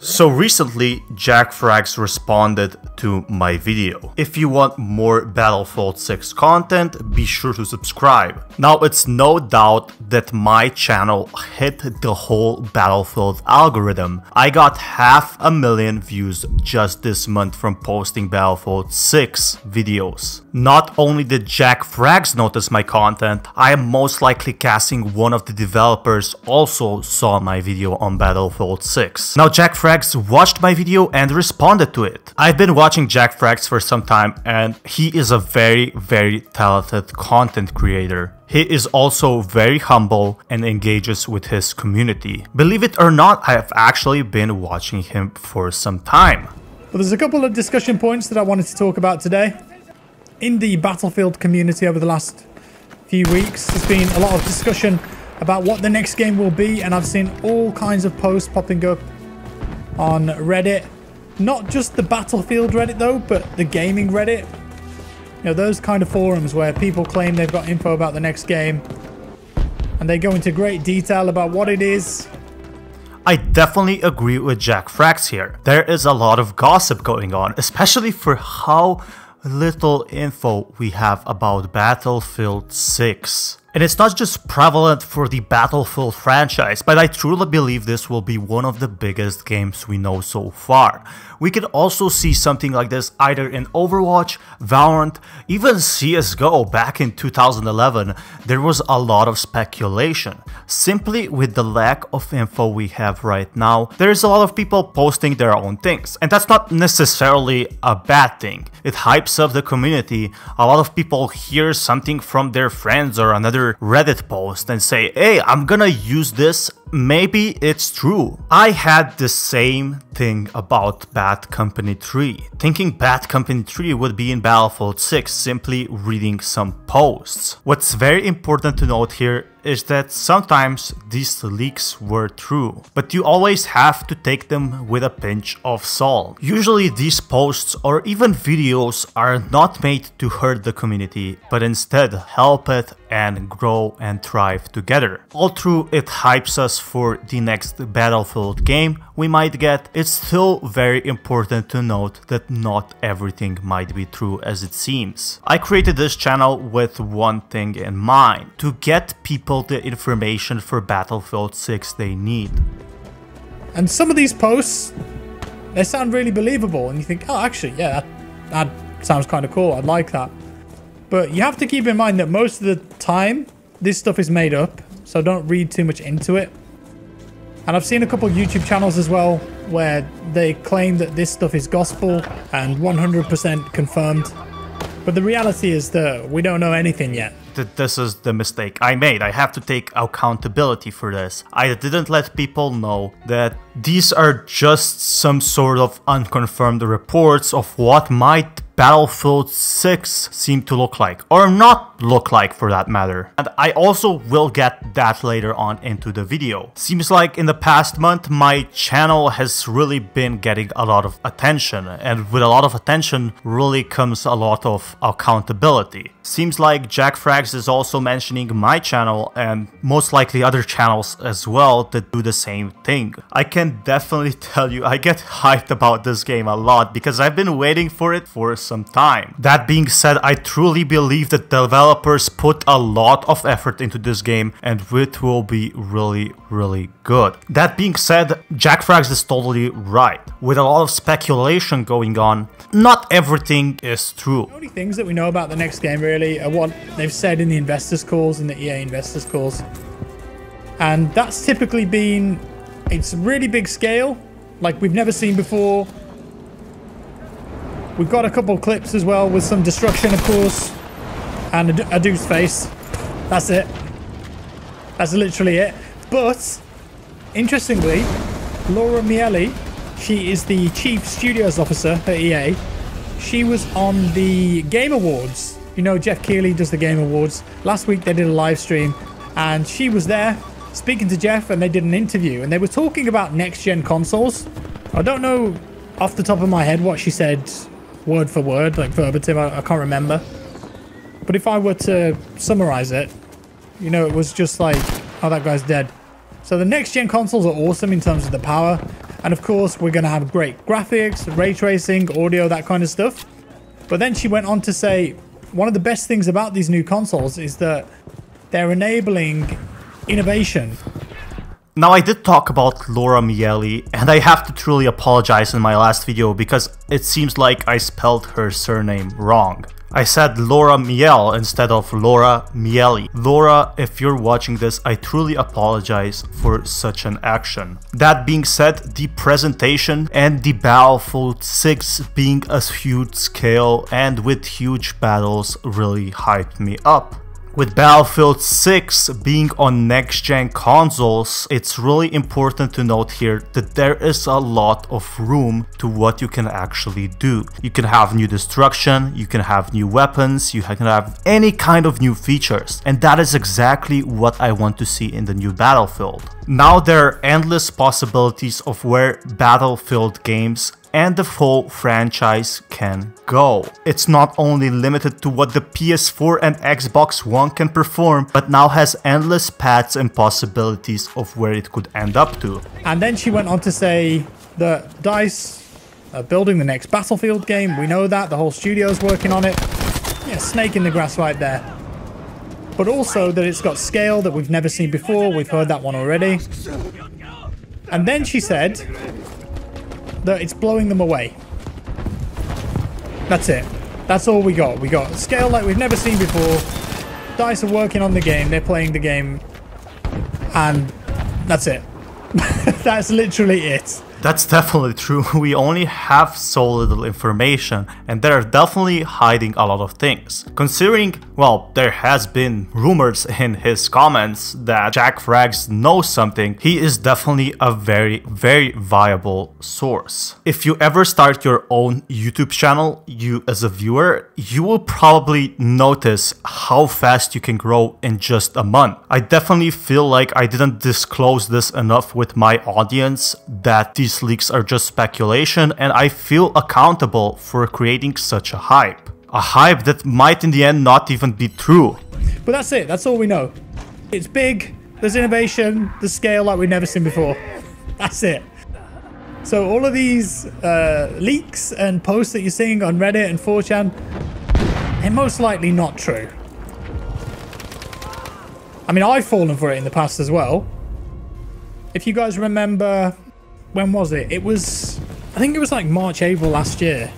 So recently, Jackfrags responded to my video. If you want more Battlefield 6 content, be sure to subscribe. Now it's no doubt that my channel hit the whole Battlefield algorithm. I got half a million views just this month from posting Battlefield 6 videos. Not only did Jackfrags notice my content, I am most likely casting one of the developers also saw my video on Battlefield 6. Now Jackfrags watched my video and responded to it. I've been watching Jackfrags for some time and he is a very, very talented content creator. He is also very humble and engages with his community. Believe it or not, I have actually been watching him for some time. Well, there's a couple of discussion points that I wanted to talk about today. In the Battlefield community over the last few weeks, there's been a lot of discussion about what the next game will be, and I've seen all kinds of posts popping up on Reddit. Not just the Battlefield Reddit though, but the gaming Reddit. You know, those kind of forums where people claim they've got info about the next game. And they go into great detail about what it is. I definitely agree with Jackfrags here. There is a lot of gossip going on, especially for how little info we have about Battlefield 6. And it's not just prevalent for the Battlefield franchise, but I truly believe this will be one of the biggest games we know so far. We could also see something like this either in Overwatch, Valorant, even CSGO back in 2011. There was a lot of speculation. Simply with the lack of info we have right now, there's a lot of people posting their own things. And that's not necessarily a bad thing. It hypes up the community. A lot of people hear something from their friends or another Reddit post and say, hey, I'm gonna use this maybe it's true. I had the same thing about Bad Company 3, thinking Bad Company 3 would be in Battlefield 6 simply reading some posts. What's very important to note here is that sometimes these leaks were true, but you always have to take them with a pinch of salt. Usually these posts or even videos are not made to hurt the community, but instead help it and grow and thrive together. All through it hypes us for the next Battlefield game we might get, it's still very important to note that not everything might be true as it seems. I created this channel with one thing in mind, to get people the information for Battlefield 6 they need. And some of these posts, they sound really believable and you think, oh actually, yeah, that, that sounds kind of cool, I'd like that. But you have to keep in mind that most of the time, this stuff is made up, so don't read too much into it. And I've seen a couple YouTube channels as well where they claim that this stuff is gospel and 100% confirmed. But the reality is that we don't know anything yet. This is the mistake I made. I have to take accountability for this. I didn't let people know that these are just some sort of unconfirmed reports of what might Battlefield 6 seem to look like, or not look like for that matter. And I also will get that later on into the video. Seems like in the past month my channel has really been getting a lot of attention, and with a lot of attention really comes a lot of accountability. Seems like Jackfrags is also mentioning my channel and most likely other channels as well that do the same thing. I can definitely tell you I get hyped about this game a lot because I've been waiting for it for some time. That being said, I truly believe that developers put a lot of effort into this game and it will be really, really good. That being said, Jackfrags is totally right. With a lot of speculation going on, not everything is true. The only things that we know about the next game really what they've said in the investors calls and the EA investors calls. And that's typically been, it's really big scale, like we've never seen before. We've got a couple clips as well with some destruction, of course, and a, a Deuce face. That's it. That's literally it. But, interestingly, Laura Miele, she is the Chief Studios Officer at EA. She was on the Game Awards. You know, Geoff Keighley does the Game Awards. Last week they did a live stream, and she was there speaking to Jeff and they did an interview, and they were talking about next-gen consoles. I don't know off the top of my head what she said word for word, like verbatim. I, I can't remember. But if I were to summarize it, you know, it was just like, oh, that guy's dead. So the next gen consoles are awesome in terms of the power. And of course, we're going to have great graphics, ray tracing, audio, that kind of stuff. But then she went on to say, one of the best things about these new consoles is that they're enabling innovation. Now I did talk about Laura Miele, and I have to truly apologize in my last video because it seems like I spelled her surname wrong. I said Laura Miel instead of Laura Miele. Laura, if you're watching this, I truly apologize for such an action. That being said, the presentation and the Battlefield 6 being a huge scale and with huge battles really hyped me up. With Battlefield 6 being on next-gen consoles, it's really important to note here that there is a lot of room to what you can actually do. You can have new destruction, you can have new weapons, you can have any kind of new features, and that is exactly what I want to see in the new Battlefield. Now there are endless possibilities of where Battlefield games and the full franchise can go. It's not only limited to what the PS4 and Xbox One can perform, but now has endless paths and possibilities of where it could end up to. And then she went on to say that DICE are building the next Battlefield game. We know that, the whole studio's working on it. Yeah, snake in the grass right there. But also that it's got scale that we've never seen before. We've heard that one already. And then she said it's blowing them away. That's it. That's all we got. We got scale like we've never seen before. DICE are working on the game. They're playing the game. And that's it. that's literally it. That's definitely true. We only have so little information, and they're definitely hiding a lot of things. Considering, well, there has been rumors in his comments that Jackfrags knows something, he is definitely a very, very viable source. If you ever start your own YouTube channel, you as a viewer, you will probably notice how fast you can grow in just a month. I definitely feel like I didn't disclose this enough with my audience that these these leaks are just speculation and I feel accountable for creating such a hype. A hype that might in the end not even be true. But that's it, that's all we know. It's big, there's innovation, the scale like we've never seen before. That's it. So all of these uh, leaks and posts that you're seeing on Reddit and 4chan, they're most likely not true. I mean, I've fallen for it in the past as well. If you guys remember when was it? It was, I think it was like March, April last year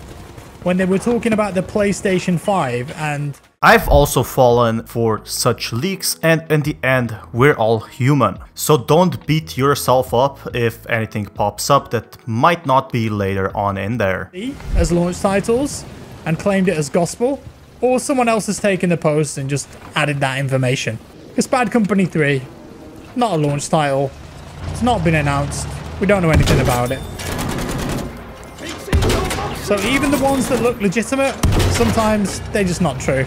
when they were talking about the PlayStation 5 and I've also fallen for such leaks and in the end we're all human. So don't beat yourself up if anything pops up that might not be later on in there. As launch titles and claimed it as gospel or someone else has taken the post and just added that information. It's Bad Company 3, not a launch title, it's not been announced, we don't know anything about it. So even the ones that look legitimate, sometimes they're just not true.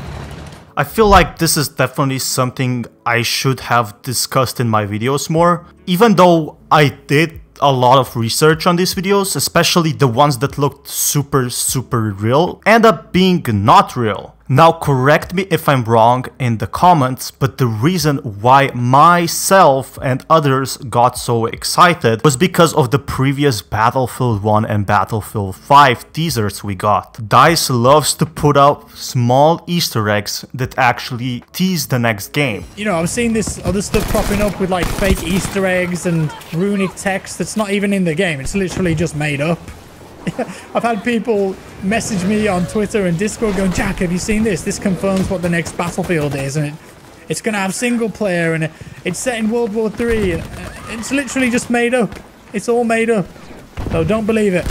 I feel like this is definitely something I should have discussed in my videos more. Even though I did a lot of research on these videos, especially the ones that looked super super real, end up being not real. Now correct me if I'm wrong in the comments, but the reason why myself and others got so excited was because of the previous Battlefield 1 and Battlefield 5 teasers we got. DICE loves to put out small easter eggs that actually tease the next game. You know, I've seen this other stuff popping up with like fake easter eggs and runic text that's not even in the game, it's literally just made up. I've had people message me on Twitter and Discord going, Jack, have you seen this? This confirms what the next Battlefield is, and it, it's going to have single player, and it's set in World War Three. Uh, it's literally just made up. It's all made up. So don't believe it.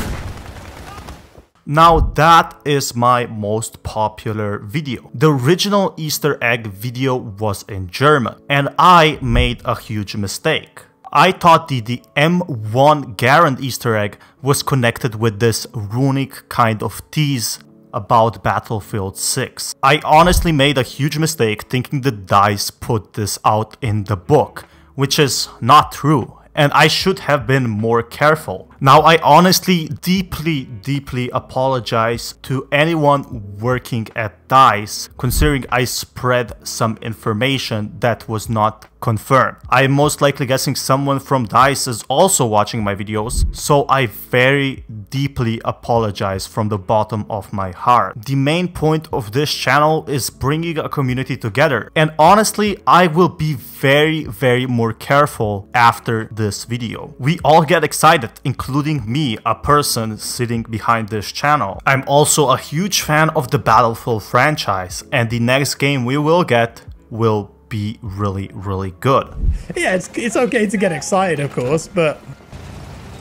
Now that is my most popular video. The original Easter egg video was in German and I made a huge mistake. I thought the, the M1 Garand Easter egg was connected with this runic kind of tease about Battlefield 6. I honestly made a huge mistake thinking that DICE put this out in the book, which is not true and I should have been more careful. Now I honestly deeply deeply apologize to anyone working at DICE considering I spread some information that was not confirmed. I'm most likely guessing someone from DICE is also watching my videos, so I very deeply apologize from the bottom of my heart. The main point of this channel is bringing a community together, and honestly, I will be very, very more careful after this video. We all get excited, including me, a person sitting behind this channel. I'm also a huge fan of the Battlefield franchise, and the next game we will get will be really, really good. Yeah, it's, it's okay to get excited, of course, but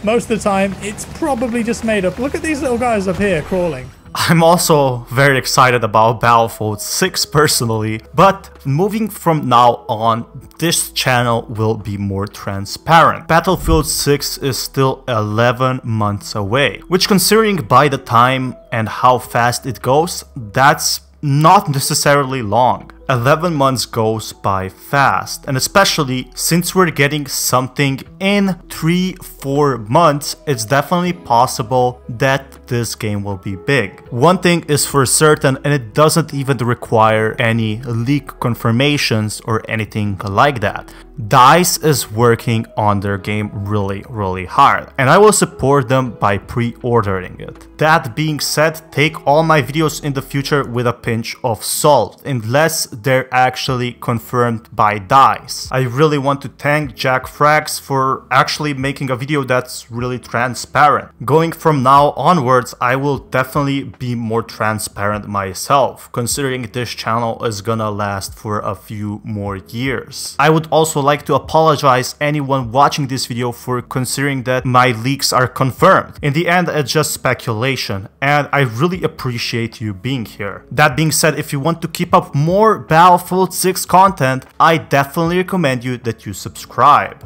most of the time, it's probably just made up. Look at these little guys up here crawling. I'm also very excited about Battlefield 6 personally, but moving from now on, this channel will be more transparent. Battlefield 6 is still 11 months away, which considering by the time and how fast it goes, that's not necessarily long. 11 months goes by fast, and especially since we're getting something in 3-4 months, it's definitely possible that this game will be big. One thing is for certain, and it doesn't even require any leak confirmations or anything like that. DICE is working on their game really, really hard, and I will support them by pre-ordering it. That being said, take all my videos in the future with a pinch of salt, unless they're actually confirmed by DICE. I really want to thank Jackfrags for actually making a video that's really transparent. Going from now onwards, I will definitely be more transparent myself, considering this channel is gonna last for a few more years. I would also like to apologize anyone watching this video for considering that my leaks are confirmed. In the end, it's just speculation, and I really appreciate you being here. That being said, if you want to keep up more Battlefield 6 content, I definitely recommend you that you subscribe.